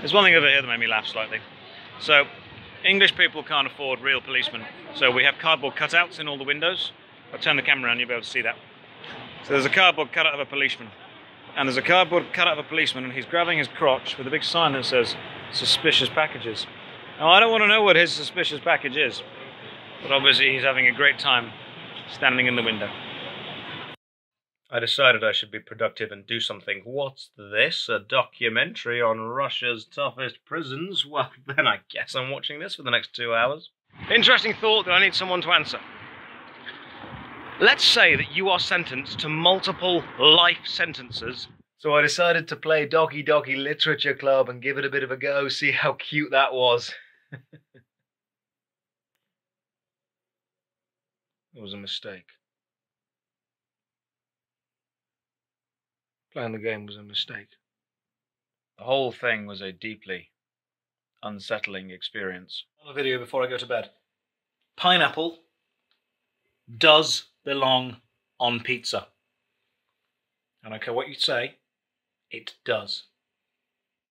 There's one thing over here that made me laugh slightly. So, English people can't afford real policemen, so we have cardboard cutouts in all the windows. I'll turn the camera around, you'll be able to see that. So there's a cardboard cutout of a policeman, and there's a cardboard cutout of a policeman, and he's grabbing his crotch with a big sign that says "suspicious packages." Now I don't want to know what his suspicious package is, but obviously he's having a great time standing in the window. I decided I should be productive and do something. What's this? A documentary on Russia's toughest prisons? Well, then I guess I'm watching this for the next two hours. Interesting thought that I need someone to answer. Let's say that you are sentenced to multiple life sentences. So I decided to play Doki Doki Literature Club and give it a bit of a go, see how cute that was. it was a mistake. Playing the game was a mistake. The whole thing was a deeply unsettling experience. On a video before I go to bed. Pineapple does belong on pizza. I don't care what you say, it does.